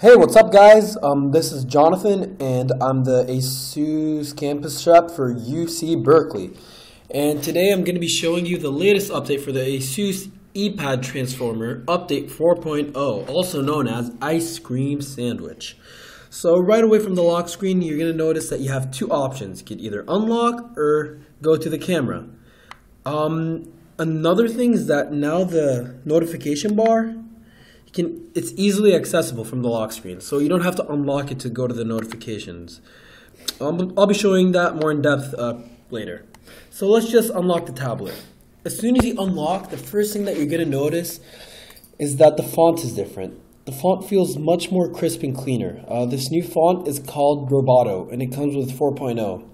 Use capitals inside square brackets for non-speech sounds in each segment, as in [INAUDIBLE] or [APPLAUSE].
Hey, what's up, guys? Um, this is Jonathan, and I'm the ASUS campus rep for UC Berkeley. And today I'm going to be showing you the latest update for the ASUS Eee Pad Transformer Update 4.0, also known as Ice Cream Sandwich. So right away from the lock screen, you're going to notice that you have two options. You can either unlock or go to the camera. Um, another thing is that now the notification bar can it's easily accessible from the lock screen, so you don't have to unlock it to go to the notifications. Um, I'll be showing that more in depth uh, later. So let's just unlock the tablet. As soon as you unlock, the first thing that you're going to notice is that the font is different. The font feels much more crisp and cleaner. Uh, this new font is called Roboto, and it comes with 4.0.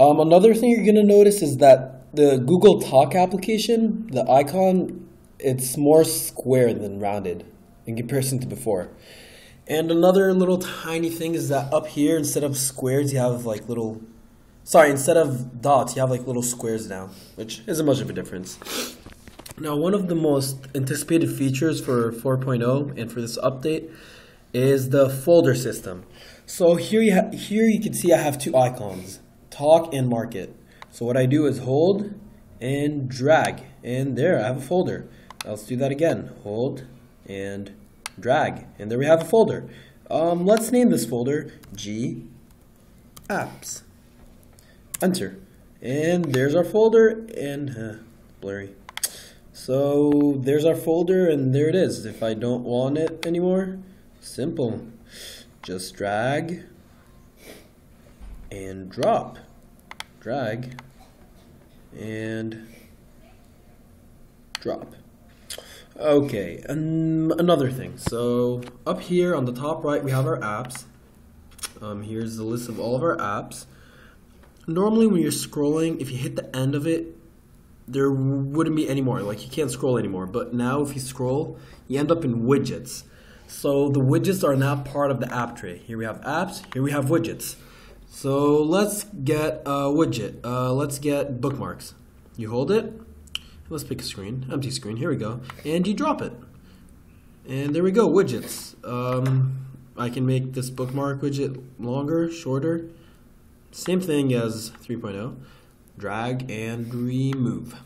Um, another thing you're going to notice is that the Google Talk application, the icon, it's more square than rounded in comparison to before. And another little tiny thing is that up here, instead of squares, you have like little, sorry, instead of dots, you have like little squares now, which isn't much of a difference. Now, one of the most anticipated features for 4.0 and for this update is the folder system. So here you, here you can see I have two icons, talk and market. So what I do is hold and drag, and there I have a folder. Let's do that again. Hold and drag. And there we have a folder. Um, let's name this folder G Apps. Enter. And there's our folder and uh, blurry. So there's our folder and there it is. If I don't want it anymore, simple. Just drag and drop. Drag and drop. Okay, and another thing. So up here on the top right, we have our apps. Um, here's the list of all of our apps. Normally when you're scrolling, if you hit the end of it, there wouldn't be any more. Like you can't scroll anymore. But now if you scroll, you end up in widgets. So the widgets are now part of the app tray. Here we have apps, here we have widgets. So let's get a widget. Uh, let's get bookmarks. You hold it, Let's pick a screen, empty screen. Here we go. And you drop it. And there we go, widgets. Um, I can make this bookmark widget longer, shorter. Same thing as 3.0. Drag and remove.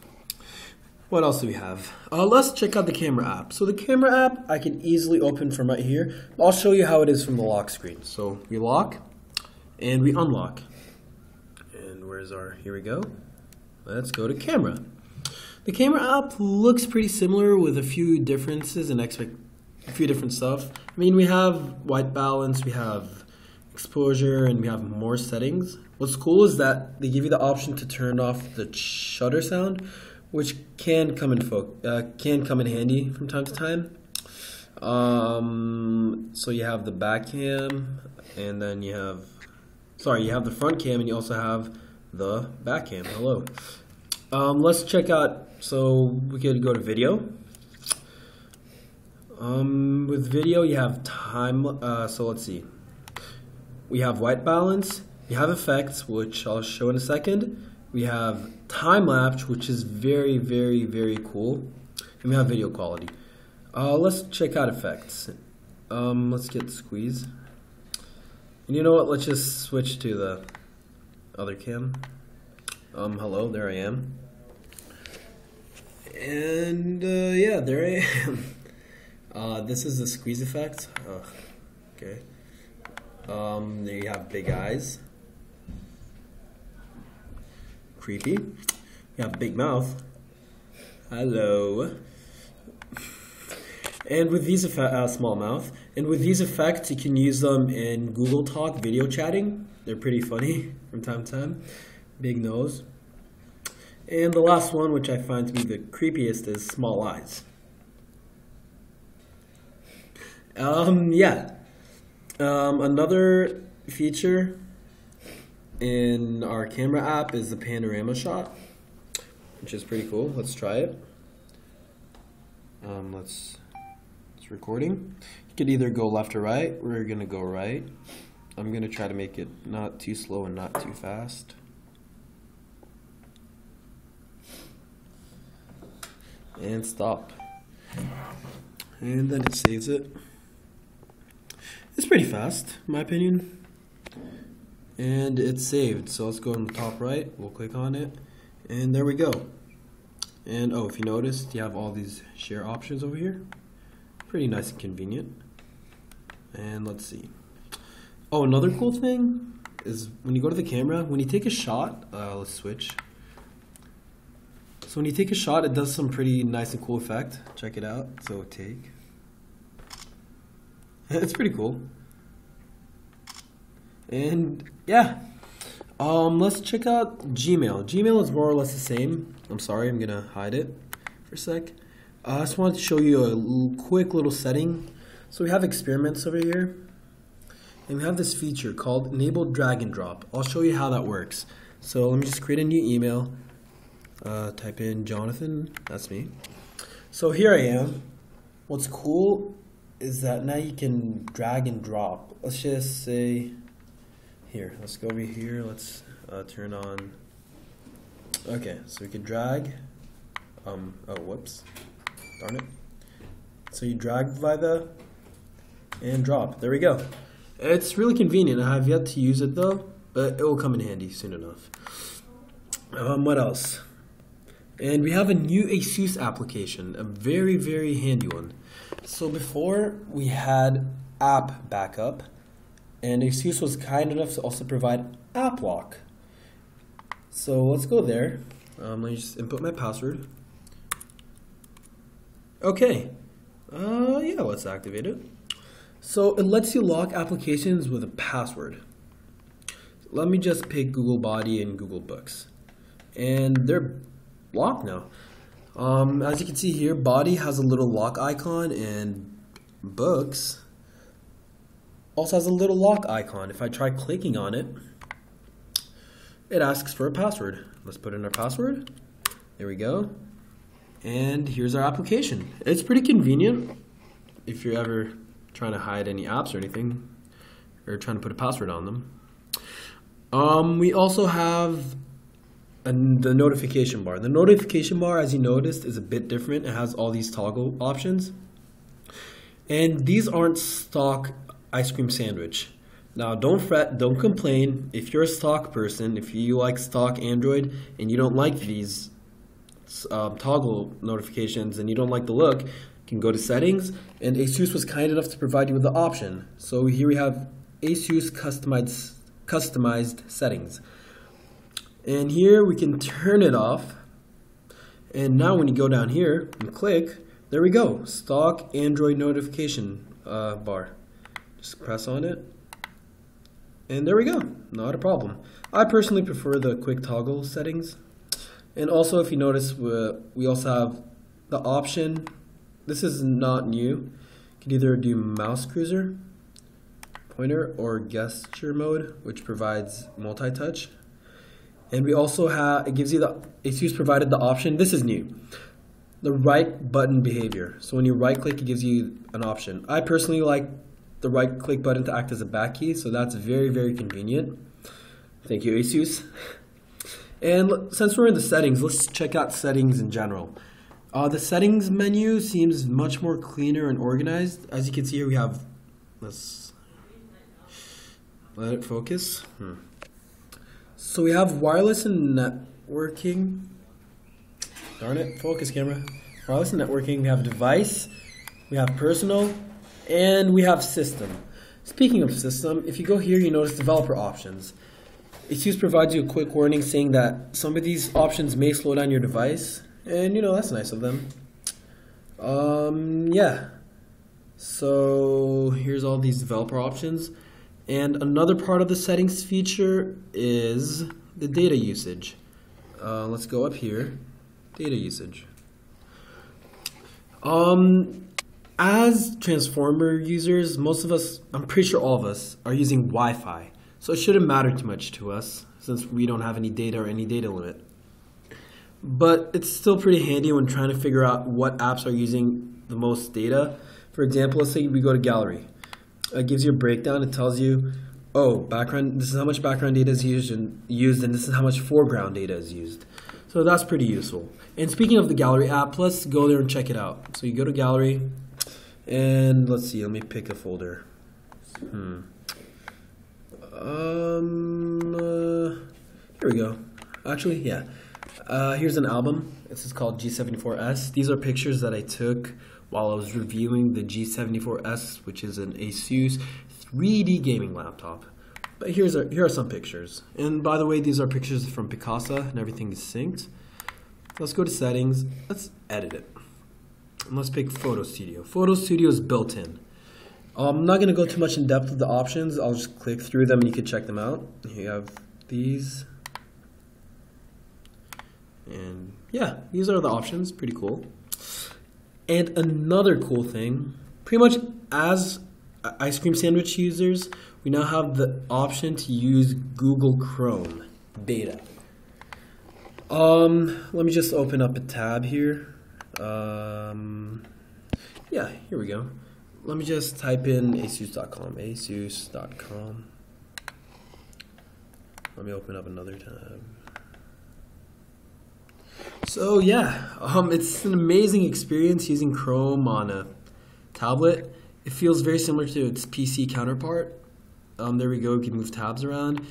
What else do we have? Uh, let's check out the camera app. So the camera app I can easily open from right here. I'll show you how it is from the lock screen. So we lock and we unlock. And where's our, here we go. Let's go to camera. The camera app looks pretty similar with a few differences and expect a few different stuff. I mean, we have white balance, we have exposure, and we have more settings. What's cool is that they give you the option to turn off the shutter sound, which can come in fo- uh, can come in handy from time to time. Um, so you have the back cam, and then you have, sorry, you have the front cam, and you also have the back cam. Hello. Um, let's check out, so we could go to video. Um, with video, you have time, uh, so let's see. We have white balance, we have effects, which I'll show in a second. We have time lapse, which is very, very, very cool. And we have video quality. Uh, let's check out effects. Um, let's get squeeze. And you know what, let's just switch to the other cam. Um, hello, there I am. And uh, yeah, there I am. [LAUGHS] Uh, this is the squeeze effect. Oh, okay. Um, there you have big eyes. Creepy. You have big mouth. Hello. And with these uh, small mouth. And with these effects, you can use them in Google Talk video chatting. They're pretty funny [LAUGHS] from time to time. Big nose. And the last one, which I find to be the creepiest, is small eyes. Um, yeah. Um, another feature in our camera app is the panorama shot, which is pretty cool. Let's try it. Um, let's, it's recording. You could either go left or right. We're gonna go right. I'm gonna try to make it not too slow and not too fast. And stop. And then it saves it. It's pretty fast, in my opinion. And it's saved. So let's go on the top right. We'll click on it. And there we go. And oh, if you noticed, you have all these share options over here. Pretty nice and convenient. And let's see. Oh, another cool thing is when you go to the camera, when you take a shot, uh, let's switch. So when you take a shot, it does some pretty nice and cool effect. Check it out. So take. [LAUGHS] it's pretty cool. And yeah, um, let's check out Gmail. Gmail is more or less the same. I'm sorry, I'm gonna hide it for a sec. Uh, I just wanted to show you a quick little setting. So we have experiments over here. And we have this feature called enable drag and drop. I'll show you how that works. So let me just create a new email. Uh, type in Jonathan, that's me. So here I am. What's cool is that now you can drag and drop. Let's just say, here, let's go over here. Let's uh, turn on, okay, so we can drag, um, oh, whoops, darn it. So you drag by the, and drop. There we go. It's really convenient. I have yet to use it though, but it will come in handy soon enough. Um, what else? And we have a new ASUS application, a very, very handy one. So before we had app backup, and ASUS was kind enough to also provide app lock. So let's go there. Um, let me just input my password. Okay. Uh, yeah, let's activate it. So it lets you lock applications with a password. Let me just pick Google Body and Google Books. And they're locked now. Um, as you can see here, Body has a little lock icon and Books also has a little lock icon. If I try clicking on it, it asks for a password. Let's put in our password. There we go. And here's our application. It's pretty convenient if you're ever trying to hide any apps or anything, or trying to put a password on them. Um, we also have a, the notification bar. The notification bar, as you noticed, is a bit different. It has all these toggle options. And these aren't stock ice cream sandwich. Now, don't fret, don't complain. If you're a stock person, if you like stock Android and you don't like these um, toggle notifications and you don't like the look, you can go to settings and ASUS was kind enough to provide you with the option. So here we have ASUS customized, customized settings. And here we can turn it off. And now when you go down here and click, there we go, stock Android notification uh, bar. Just press on it. And there we go, not a problem. I personally prefer the quick toggle settings. And also if you notice, we also have the option this is not new. You can either do mouse cursor, pointer, or gesture mode, which provides multi-touch. And we also have, it gives you the, ASUS provided the option, this is new, the right button behavior. So when you right click, it gives you an option. I personally like the right click button to act as a back key, so that's very, very convenient. Thank you, ASUS. And since we're in the settings, let's check out settings in general. Uh, the settings menu seems much more cleaner and organized. As you can see here, we have, let's let it focus. Hmm. So we have wireless and networking. Darn it, focus camera. Wireless and networking, we have device, we have personal, and we have system. Speaking of system, if you go here, you notice developer options. ASUS provides you a quick warning saying that some of these options may slow down your device and you know, that's nice of them. Um, yeah. So here's all these developer options. And another part of the settings feature is the data usage. Uh, let's go up here, data usage. Um, as transformer users, most of us, I'm pretty sure all of us, are using Wi-Fi. So it shouldn't matter too much to us since we don't have any data or any data limit but it's still pretty handy when trying to figure out what apps are using the most data. For example, let's say we go to gallery. It gives you a breakdown. It tells you, oh, background. This is how much background data is used, and used, and this is how much foreground data is used. So that's pretty useful. And speaking of the gallery app, let's go there and check it out. So you go to gallery, and let's see. Let me pick a folder. Hmm. Um, uh, here we go. Actually, yeah. Uh, here's an album. This is called G74S. These are pictures that I took while I was reviewing the G74S, which is an Asus 3D gaming laptop. But here's here are some pictures. And by the way, these are pictures from Picasa, and everything is synced. Let's go to settings. Let's edit it. And let's pick Photo Studio. Photo Studio is built in. I'm not going to go too much in depth with the options. I'll just click through them and you can check them out. You have these. And yeah, these are the options. Pretty cool. And another cool thing, pretty much as ice cream sandwich users, we now have the option to use Google Chrome beta. Um, let me just open up a tab here. Um, yeah, here we go. Let me just type in asus.com, asus.com. Let me open up another tab. So yeah, um, it's an amazing experience using Chrome on a tablet. It feels very similar to its PC counterpart. Um, there we go. We can move tabs around.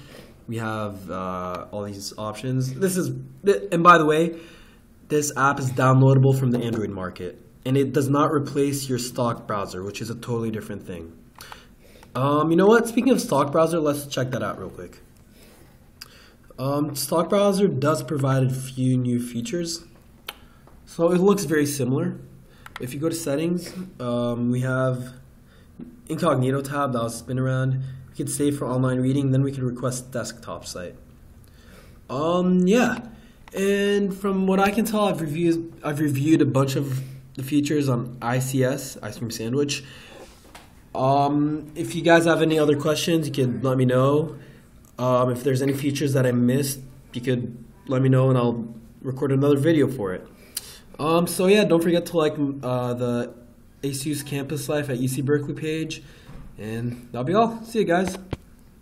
We have uh, all these options. This is, and by the way, this app is downloadable from the Android market, and it does not replace your stock browser, which is a totally different thing. Um, you know what? Speaking of stock browser, let's check that out real quick. Um, Stock Browser does provide a few new features. So it looks very similar. If you go to settings, um, we have incognito tab that will spin around. We can save for online reading, then we can request desktop site. Um, yeah, and from what I can tell, I've reviewed I've reviewed a bunch of the features on ICS Ice Cream Sandwich. Um, if you guys have any other questions, you can let me know. Um, if there's any features that I missed, you could let me know and I'll record another video for it. Um, so yeah, don't forget to like uh, the ASUS Campus Life at UC Berkeley page. And that'll be all. See you guys.